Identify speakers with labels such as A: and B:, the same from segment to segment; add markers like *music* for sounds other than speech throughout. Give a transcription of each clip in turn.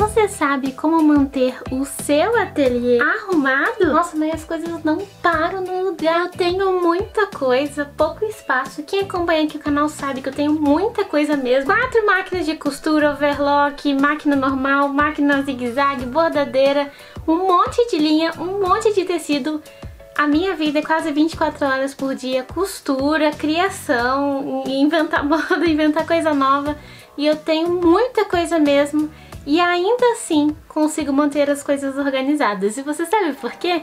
A: Você sabe como manter o seu ateliê arrumado? Nossa, mas as coisas não param no lugar. Eu tenho muita coisa, pouco espaço. Quem acompanha aqui o canal sabe que eu tenho muita coisa mesmo. Quatro máquinas de costura, overlock, máquina normal, máquina zigue-zague, bordadeira, um monte de linha, um monte de tecido. A minha vida é quase 24 horas por dia, costura, criação, inventar *laughs* moda, inventar coisa nova. E eu tenho muita coisa mesmo e ainda assim consigo manter as coisas organizadas. E você sabe por quê?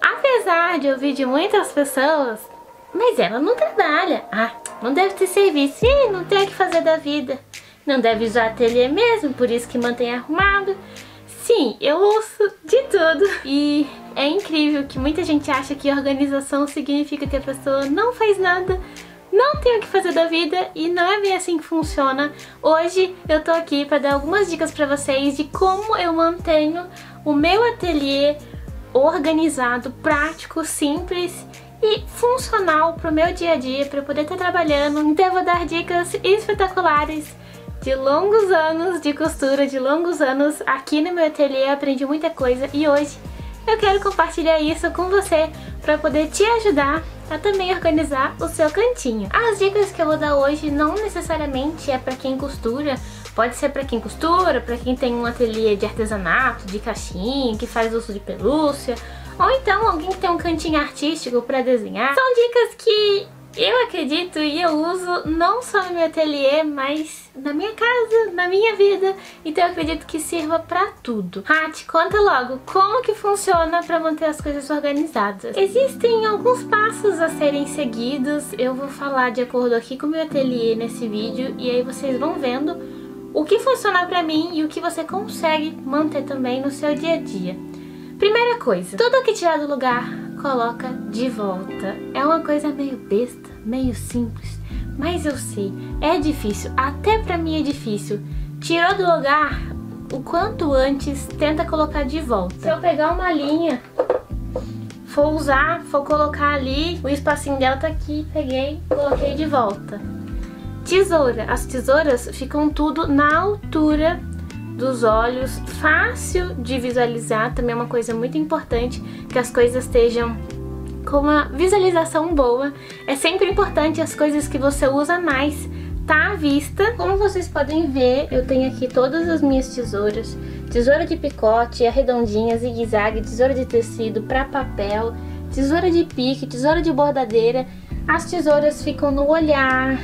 A: Apesar de ouvir de muitas pessoas, mas ela não trabalha. Ah, não deve ter serviço. Ih, não tem o que fazer da vida. Não deve usar ateliê mesmo, por isso que mantém arrumado. Sim, eu ouço de tudo. E é incrível que muita gente acha que organização significa que a pessoa não faz nada não tem o que fazer da vida e não é bem assim que funciona. Hoje eu tô aqui para dar algumas dicas para vocês de como eu mantenho o meu ateliê organizado, prático, simples e funcional pro meu dia a dia, para poder estar trabalhando. Então eu vou dar dicas espetaculares de longos anos de costura, de longos anos aqui no meu ateliê, eu aprendi muita coisa e hoje eu quero compartilhar isso com você para poder te ajudar a também organizar o seu cantinho. As dicas que eu vou dar hoje não necessariamente é para quem costura, pode ser para quem costura, para quem tem um ateliê de artesanato, de caixinha, que faz uso de pelúcia, ou então alguém que tem um cantinho artístico para desenhar. São dicas que eu acredito e eu uso não só no meu ateliê, mas na minha casa, na minha vida. Então eu acredito que sirva pra tudo. Rat, conta logo, como que funciona pra manter as coisas organizadas? Existem alguns passos a serem seguidos. Eu vou falar de acordo aqui com o meu ateliê nesse vídeo e aí vocês vão vendo o que funciona pra mim e o que você consegue manter também no seu dia a dia. Primeira coisa, tudo que tirar do lugar coloca de volta. É uma coisa meio besta, meio simples, mas eu sei, é difícil, até pra mim é difícil. Tirou do lugar, o quanto antes tenta colocar de volta. Se eu pegar uma linha, for usar, for colocar ali, o espacinho dela tá aqui, peguei, coloquei de volta. Tesoura, as tesouras ficam tudo na altura dos olhos, fácil de visualizar, também é uma coisa muito importante que as coisas estejam com uma visualização boa. É sempre importante as coisas que você usa mais tá à vista. Como vocês podem ver, eu tenho aqui todas as minhas tesouras. Tesoura de picote, arredondinha, zigue-zague, tesoura de tecido para papel, tesoura de pique, tesoura de bordadeira. As tesouras ficam no olhar,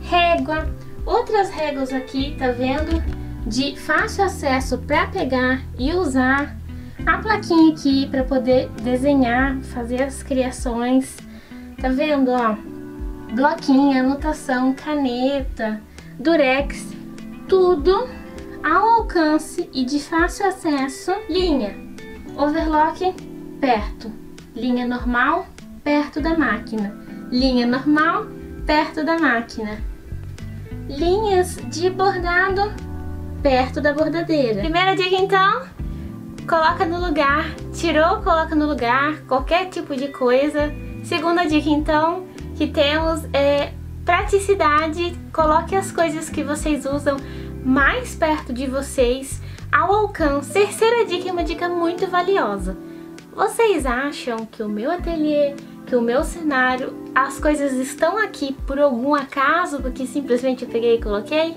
A: régua, outras réguas aqui, tá vendo? De fácil acesso para pegar e usar a plaquinha aqui para poder desenhar, fazer as criações. Tá vendo, ó? Bloquinho, anotação, caneta, durex, tudo ao alcance e de fácil acesso. Linha, overlock perto, linha normal perto da máquina, linha normal perto da máquina. Linhas de bordado perto da bordadeira. Primeira dica então, coloca no lugar, tirou, coloca no lugar, qualquer tipo de coisa. Segunda dica então, que temos é praticidade, coloque as coisas que vocês usam mais perto de vocês, ao alcance. Terceira dica é uma dica muito valiosa. Vocês acham que o meu ateliê, que o meu cenário, as coisas estão aqui por algum acaso, porque simplesmente eu peguei e coloquei?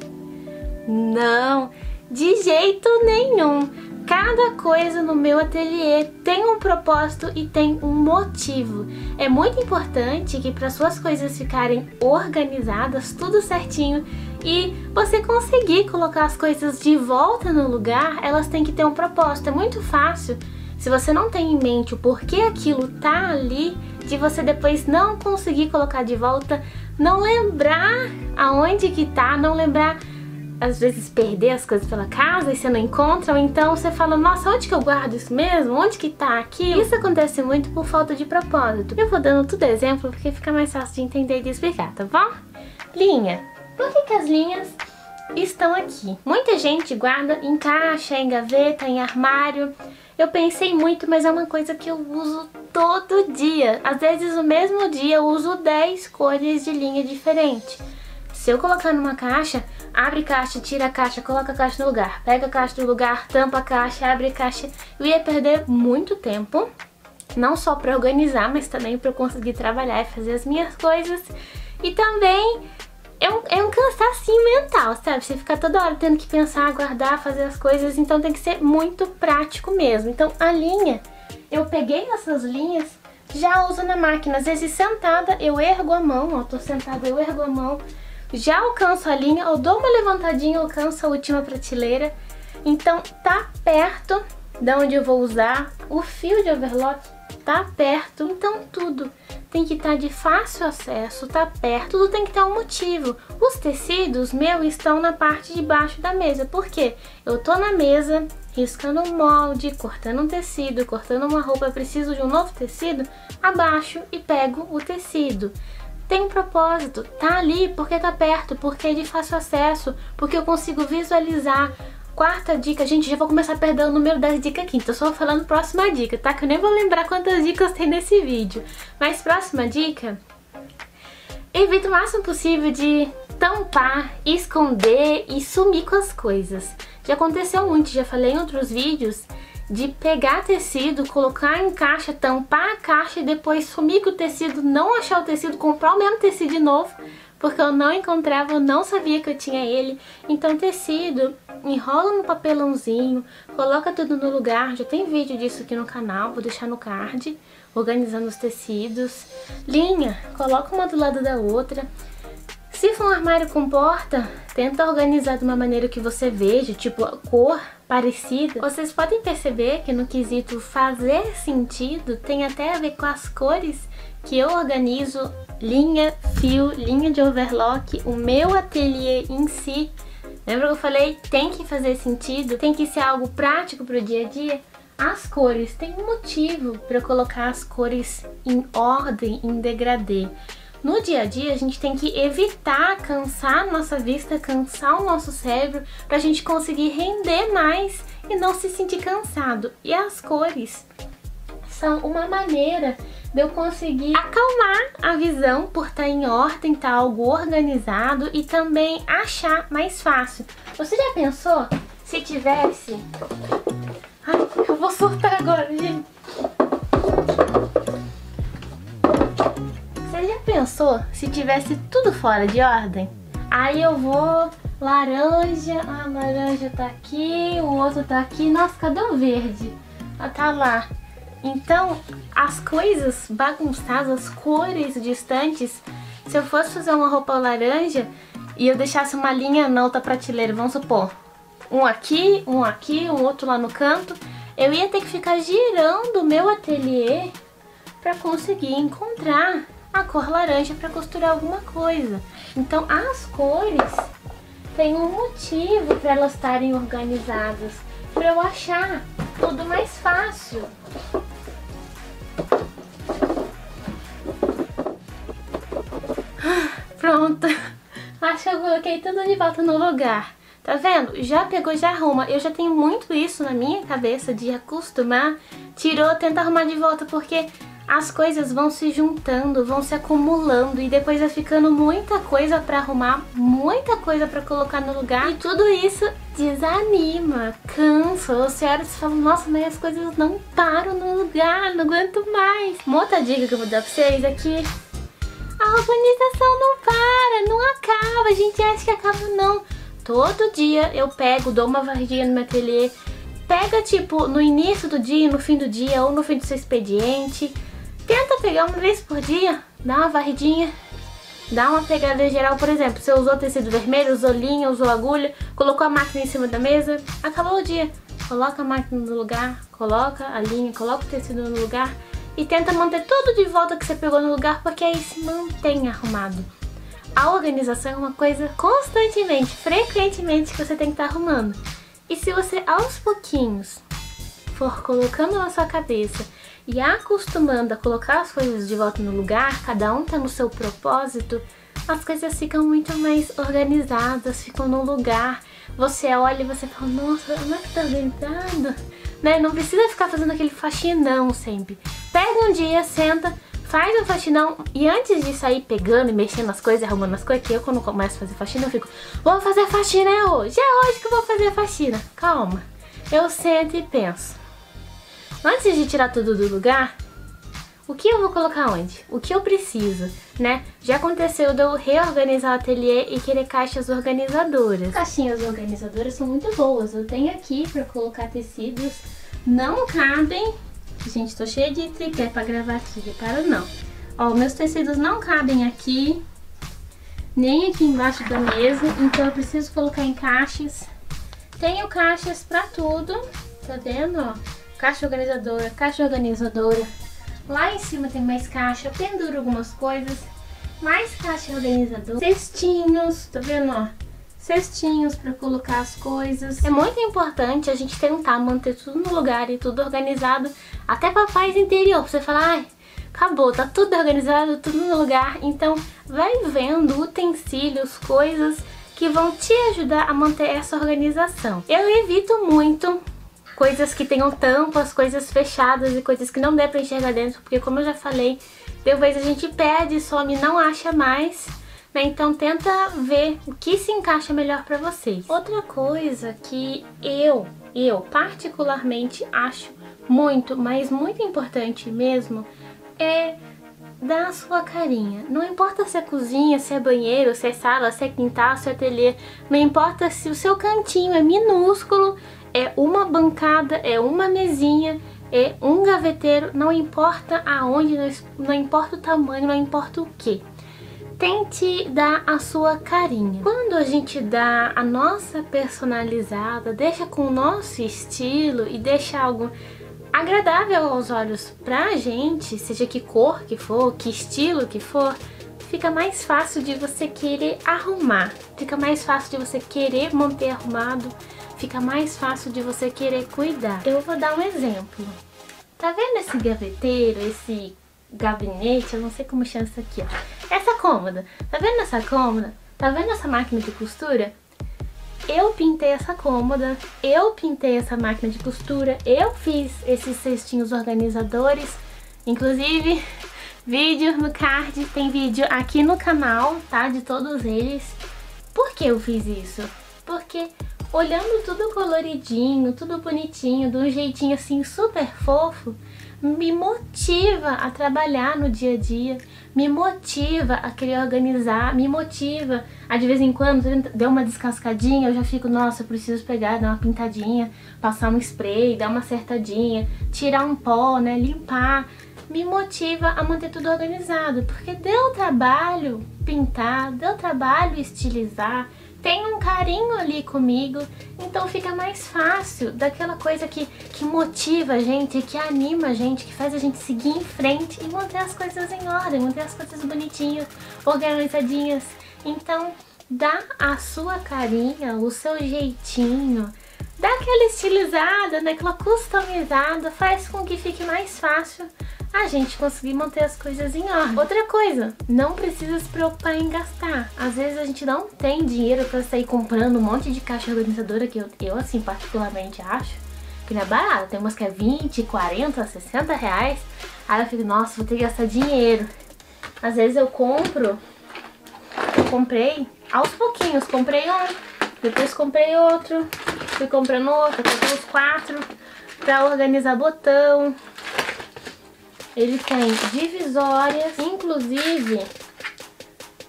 A: Não, de jeito nenhum. Cada coisa no meu ateliê tem um propósito e tem um motivo. É muito importante que para suas coisas ficarem organizadas, tudo certinho, e você conseguir colocar as coisas de volta no lugar, elas têm que ter um propósito. É muito fácil, se você não tem em mente o porquê aquilo tá ali, de você depois não conseguir colocar de volta, não lembrar aonde que tá, não lembrar às vezes perder as coisas pela casa e você não encontra, ou então você fala, nossa, onde que eu guardo isso mesmo? Onde que tá aqui? Isso acontece muito por falta de propósito. Eu vou dando tudo exemplo porque fica mais fácil de entender e de explicar, tá bom? Linha. Por que, que as linhas estão aqui? Muita gente guarda em caixa, em gaveta, em armário. Eu pensei muito, mas é uma coisa que eu uso todo dia. Às vezes no mesmo dia eu uso 10 cores de linha diferente. Se eu colocar numa caixa, abre caixa, tira a caixa, coloca a caixa no lugar, pega a caixa do lugar, tampa a caixa, abre a caixa, eu ia perder muito tempo, não só para organizar, mas também para eu conseguir trabalhar e fazer as minhas coisas. E também é um, é um cansacinho mental, sabe? Você fica toda hora tendo que pensar, guardar, fazer as coisas, então tem que ser muito prático mesmo. Então a linha, eu peguei essas linhas, já uso na máquina. Às vezes sentada eu ergo a mão, ó, tô sentada, eu ergo a mão, já alcanço a linha, eu dou uma levantadinha, alcanço a última prateleira. Então tá perto de onde eu vou usar. O fio de overlock tá perto, então tudo tem que estar tá de fácil acesso, tá perto, tudo tem que ter um motivo. Os tecidos meus estão na parte de baixo da mesa, porque eu tô na mesa riscando um molde, cortando um tecido, cortando uma roupa, preciso de um novo tecido, abaixo e pego o tecido tem um propósito, tá ali porque tá perto, porque é de fácil acesso, porque eu consigo visualizar. Quarta dica, gente, já vou começar a perder o número das dicas aqui, então só vou falando próxima dica, tá? Que eu nem vou lembrar quantas dicas tem nesse vídeo. Mas próxima dica, evita o máximo possível de tampar, esconder e sumir com as coisas. Já aconteceu muito, já falei em outros vídeos, de pegar tecido, colocar em caixa, tampar a caixa e depois sumir com o tecido, não achar o tecido, comprar o mesmo tecido de novo, porque eu não encontrava, eu não sabia que eu tinha ele. Então tecido, enrola no papelãozinho, coloca tudo no lugar, já tem vídeo disso aqui no canal, vou deixar no card, organizando os tecidos. Linha, coloca uma do lado da outra. Se for um armário com porta, tenta organizar de uma maneira que você veja, tipo cor parecida. Vocês podem perceber que no quesito fazer sentido tem até a ver com as cores que eu organizo linha, fio, linha de overlock, o meu ateliê em si. Lembra que eu falei? Tem que fazer sentido, tem que ser algo prático para o dia a dia. As cores, tem um motivo para colocar as cores em ordem, em degradê. No dia a dia, a gente tem que evitar cansar nossa vista, cansar o nosso cérebro, para a gente conseguir render mais e não se sentir cansado. E as cores são uma maneira de eu conseguir acalmar a visão por estar tá em ordem, estar tá algo organizado e também achar mais fácil. Você já pensou se tivesse... Ai, eu vou surtar agora, gente. Pensou se tivesse tudo fora de ordem? Aí eu vou, laranja, a laranja tá aqui, o outro tá aqui, nossa, cadê o verde? Ah, tá lá. Então, as coisas bagunçadas, as cores distantes, se eu fosse fazer uma roupa laranja e eu deixasse uma linha na outra prateleira, vamos supor, um aqui, um aqui, um outro lá no canto, eu ia ter que ficar girando o meu ateliê para conseguir encontrar a cor laranja para costurar alguma coisa. Então as cores têm um motivo para elas estarem organizadas, para eu achar tudo mais fácil. Pronto, *laughs* acho que eu coloquei tudo de volta no lugar. Tá vendo? Já pegou, já arruma. Eu já tenho muito isso na minha cabeça de acostumar. Tirou, tenta arrumar de volta, porque as coisas vão se juntando, vão se acumulando e depois vai ficando muita coisa para arrumar, muita coisa para colocar no lugar e tudo isso desanima, cansa. Você olha e fala, nossa, mas as coisas não param no lugar, não aguento mais. Uma outra dica que eu vou dar pra vocês é que a organização não para, não acaba, a gente acha que acaba não. Todo dia eu pego, dou uma varridinha no meu ateliê, pega tipo no início do dia, no fim do dia ou no fim do seu expediente, Tenta pegar uma vez por dia, dá uma varridinha, dá uma pegada geral, por exemplo, você usou tecido vermelho, usou linha, usou agulha, colocou a máquina em cima da mesa, acabou o dia. Coloca a máquina no lugar, coloca a linha, coloca o tecido no lugar e tenta manter tudo de volta que você pegou no lugar, porque aí se mantém arrumado. A organização é uma coisa constantemente, frequentemente que você tem que estar tá arrumando. E se você aos pouquinhos for colocando na sua cabeça e acostumando a colocar as coisas de volta no lugar, cada um tendo o seu propósito, as coisas ficam muito mais organizadas, ficam no lugar. Você olha e você fala, nossa, como é que tá organizado? Né? Não precisa ficar fazendo aquele faxinão sempre. Pega um dia, senta, faz um faxinão e antes de sair pegando e mexendo nas coisas, arrumando as coisas, que eu quando começo a fazer faxina, eu fico, vou fazer faxina é hoje, é hoje que eu vou fazer faxina. Calma, eu sento e penso. Antes de tirar tudo do lugar, o que eu vou colocar onde? O que eu preciso, né? Já aconteceu de eu reorganizar o ateliê e querer caixas organizadoras. Caixinhas organizadoras são muito boas. Eu tenho aqui para colocar tecidos. Não cabem Gente, tô cheia de tripé pra gravar aqui, repara não. Ó, meus tecidos não cabem aqui, nem aqui embaixo da mesa, então eu preciso colocar em caixas. Tenho caixas pra tudo, tá vendo, ó? Caixa organizadora, caixa organizadora. Lá em cima tem mais caixa, penduro algumas coisas. Mais caixa organizadora. Cestinhos, tá vendo, ó? cestinhos para colocar as coisas. É muito importante a gente tentar manter tudo no lugar e tudo organizado, até para paz interior, pra você falar, ai, acabou, tá tudo organizado, tudo no lugar. Então, vai vendo utensílios, coisas que vão te ajudar a manter essa organização. Eu evito muito coisas que tenham tampas, coisas fechadas e coisas que não dê para enxergar dentro, porque como eu já falei, depois a gente perde, some, não acha mais né? Então tenta ver o que se encaixa melhor para vocês. Outra coisa que eu, eu particularmente acho muito, mas muito importante mesmo, é dar a sua carinha. Não importa se é cozinha, se é banheiro, se é sala, se é quintal, se é ateliê, não importa se o seu cantinho é minúsculo, é uma bancada, é uma mesinha, é um gaveteiro, não importa aonde, não importa o tamanho, não importa o que tente dar a sua carinha. Quando a gente dá a nossa personalizada, deixa com o nosso estilo e deixa algo agradável aos olhos pra gente, seja que cor que for, que estilo que for, fica mais fácil de você querer arrumar, fica mais fácil de você querer manter arrumado, fica mais fácil de você querer cuidar. Eu vou dar um exemplo. Tá vendo esse gaveteiro, esse gabinete, eu não sei como chama isso aqui, ó. Essa cômoda, tá vendo essa cômoda? Tá vendo essa máquina de costura? Eu pintei essa cômoda, eu pintei essa máquina de costura, eu fiz esses cestinhos organizadores, inclusive *laughs* vídeo no card, tem vídeo aqui no canal, tá? De todos eles. Por que eu fiz isso? Porque olhando tudo coloridinho, tudo bonitinho, de um jeitinho assim super fofo, me motiva a trabalhar no dia a dia, me motiva a querer organizar, me motiva a de vez em quando deu uma descascadinha, eu já fico, nossa, eu preciso pegar, dar uma pintadinha, passar um spray, dar uma acertadinha, tirar um pó, né, limpar. Me motiva a manter tudo organizado, porque deu trabalho pintar, deu trabalho estilizar, tem um carinho ali comigo, então fica mais fácil daquela coisa que, que motiva a gente, que anima a gente, que faz a gente seguir em frente e manter as coisas em ordem, manter as coisas bonitinhas, organizadinhas. Então, dá a sua carinha, o seu jeitinho, dá aquela estilizada, né, aquela customizada, faz com que fique mais fácil a gente conseguir manter as coisas em ordem. Outra coisa, não precisa se preocupar em gastar. Às vezes a gente não tem dinheiro para sair comprando um monte de caixa organizadora, que eu, eu assim particularmente acho que não é barato. Tem umas que é 20, 40, 60 reais. Aí eu fico, nossa, vou ter que gastar dinheiro. Às vezes eu compro, eu comprei aos pouquinhos, comprei um, depois comprei outro, fui comprando outro, comprei uns quatro pra organizar botão, ele tem divisórias, inclusive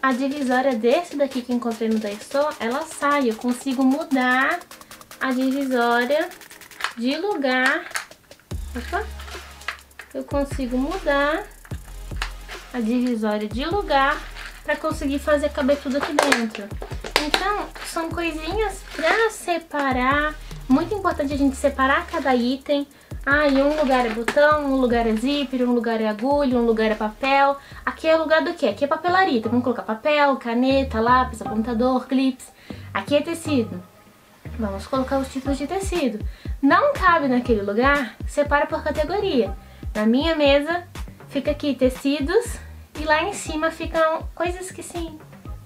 A: a divisória desse daqui que encontrei no Daiso, ela sai, eu consigo mudar a divisória de lugar. Opa! Eu consigo mudar a divisória de lugar para conseguir fazer caber tudo aqui dentro. Então, são coisinhas para separar. Muito importante a gente separar cada item ah, e um lugar é botão, um lugar é zíper, um lugar é agulha, um lugar é papel. Aqui é lugar do quê? Aqui é papelaria. Então vamos colocar papel, caneta, lápis, apontador, clips. Aqui é tecido. Vamos colocar os tipos de tecido. Não cabe naquele lugar, separa por categoria. Na minha mesa fica aqui tecidos e lá em cima ficam coisas que sim,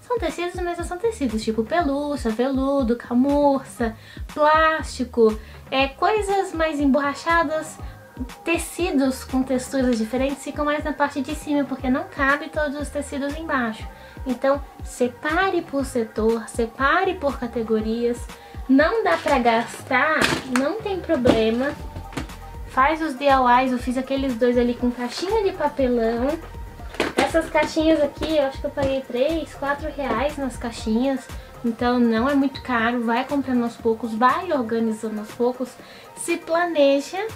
A: são tecidos, mas são tecidos tipo pelúcia, veludo, camurça, plástico, é, coisas mais emborrachadas tecidos com texturas diferentes ficam mais na parte de cima, porque não cabe todos os tecidos embaixo. Então, separe por setor, separe por categorias. Não dá pra gastar, não tem problema. Faz os DIYs, eu fiz aqueles dois ali com caixinha de papelão. Essas caixinhas aqui, eu acho que eu paguei 3, 4 reais nas caixinhas. Então não é muito caro, vai comprando aos poucos, vai organizando aos poucos. Se planeja,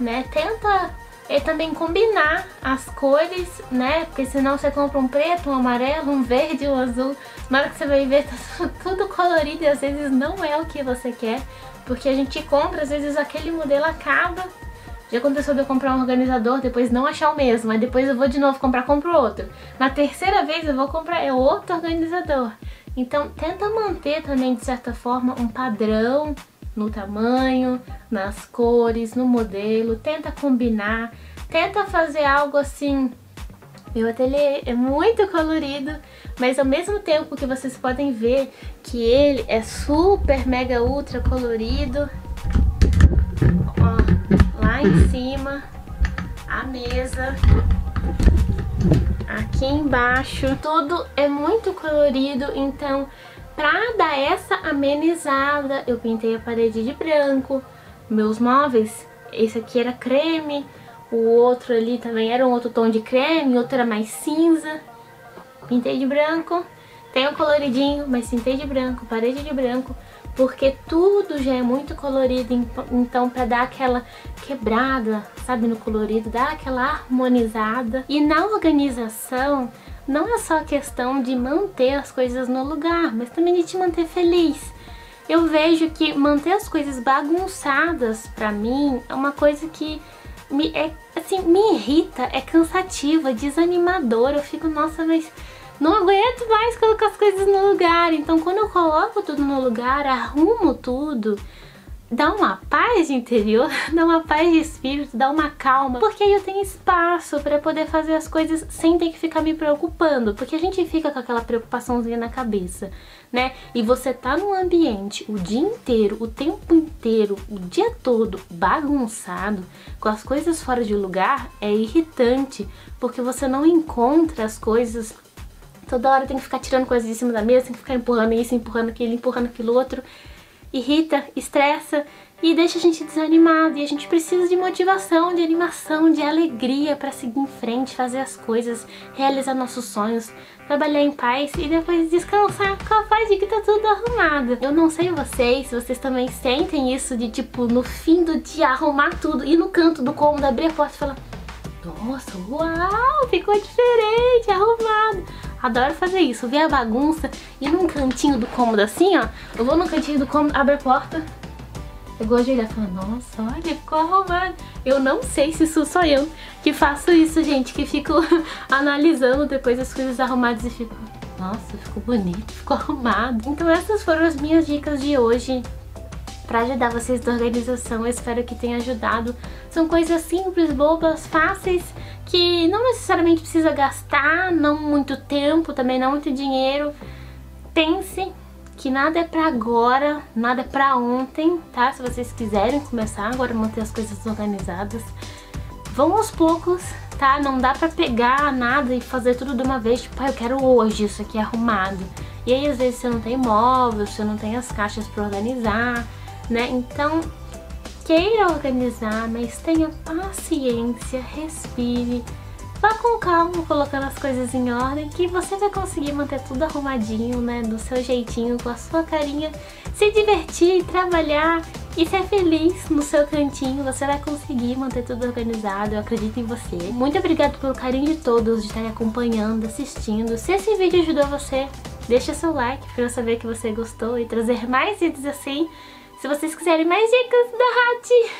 A: né? Tenta e também combinar as cores, né? Porque senão você compra um preto, um amarelo, um verde, um azul. Na hora que você vai ver, tá *laughs* tudo colorido e às vezes não é o que você quer. Porque a gente compra, às vezes aquele modelo acaba. Já aconteceu de eu comprar um organizador, depois não achar o mesmo. Aí depois eu vou de novo comprar, compro outro. Na terceira vez eu vou comprar é outro organizador. Então tenta manter também, de certa forma, um padrão no tamanho, nas cores, no modelo, tenta combinar, tenta fazer algo assim. Meu ateliê é muito colorido, mas ao mesmo tempo que vocês podem ver que ele é super mega ultra colorido. Ó, lá em *laughs* cima, a mesa, aqui embaixo, tudo é muito colorido, então Pra dar essa amenizada, eu pintei a parede de branco. Meus móveis, esse aqui era creme, o outro ali também era um outro tom de creme, outro era mais cinza. Pintei de branco. Tem um coloridinho, mas pintei de branco, parede de branco, porque tudo já é muito colorido, então pra dar aquela quebrada, sabe, no colorido, dar aquela harmonizada. E na organização, não é só questão de manter as coisas no lugar, mas também de te manter feliz. Eu vejo que manter as coisas bagunçadas pra mim é uma coisa que me, é, assim, me irrita, é cansativa, desanimadora. Eu fico, nossa, mas não aguento mais colocar as coisas no lugar. Então quando eu coloco tudo no lugar, arrumo tudo, dá uma paz interior, *laughs* dá uma paz de espírito, dá uma calma, porque aí eu tenho espaço para poder fazer as coisas sem ter que ficar me preocupando, porque a gente fica com aquela preocupaçãozinha na cabeça, né? E você tá num ambiente o dia inteiro, o tempo inteiro, o dia todo bagunçado, com as coisas fora de lugar, é irritante, porque você não encontra as coisas Toda hora tem que ficar tirando coisas de cima da mesa, tem que ficar empurrando isso, empurrando aquilo, empurrando aquilo outro irrita, estressa e deixa a gente desanimado. E a gente precisa de motivação, de animação, de alegria para seguir em frente, fazer as coisas, realizar nossos sonhos, trabalhar em paz e depois descansar com a paz de que tá tudo arrumado. Eu não sei vocês, se vocês também sentem isso de tipo, no fim do dia arrumar tudo e no canto do cômodo abrir a porta e falar nossa, uau, ficou diferente, arrumado. Adoro fazer isso, ver a bagunça e num cantinho do cômodo assim, ó. Eu vou no cantinho do cômodo, abro a porta. Eu gosto de olhar e falar, nossa, olha, ficou arrumado. Eu não sei se isso sou eu que faço isso, gente, que fico *laughs* analisando depois as coisas arrumadas e fico, nossa, ficou bonito, ficou arrumado. Então essas foram as minhas dicas de hoje para ajudar vocês da organização. Eu espero que tenha ajudado. São coisas simples, bobas, fáceis, que não necessariamente precisa gastar, não muito tempo, também não muito dinheiro. Pense que nada é pra agora, nada é pra ontem, tá? Se vocês quiserem começar agora manter as coisas organizadas, vão aos poucos, tá? Não dá pra pegar nada e fazer tudo de uma vez, tipo, ah, eu quero hoje isso aqui arrumado. E aí às vezes você não tem móvel, você não tem as caixas pra organizar, né? Então, queira organizar, mas tenha paciência, respire, vá com calma colocando as coisas em ordem que você vai conseguir manter tudo arrumadinho, né? Do seu jeitinho, com a sua carinha, se divertir, trabalhar e ser feliz no seu cantinho, você vai conseguir manter tudo organizado, eu acredito em você. Muito obrigada pelo carinho de todos, de estarem acompanhando, assistindo. Se esse vídeo ajudou você, deixa seu like para eu saber que você gostou e trazer mais vídeos assim se vocês quiserem mais dicas da Hat,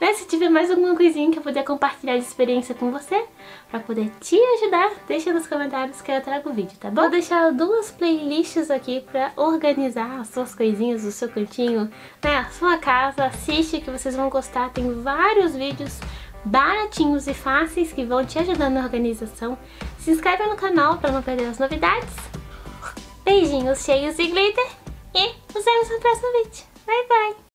A: né? Se tiver mais alguma coisinha que eu puder compartilhar de experiência com você, pra poder te ajudar, deixa nos comentários que eu trago o vídeo, tá bom? Vou deixar duas playlists aqui pra organizar as suas coisinhas, o seu cantinho, né? A sua casa, assiste que vocês vão gostar, tem vários vídeos baratinhos e fáceis que vão te ajudar na organização. Se inscreve no canal para não perder as novidades. Beijinhos cheios de glitter e nos vemos no próximo vídeo. Bye bye!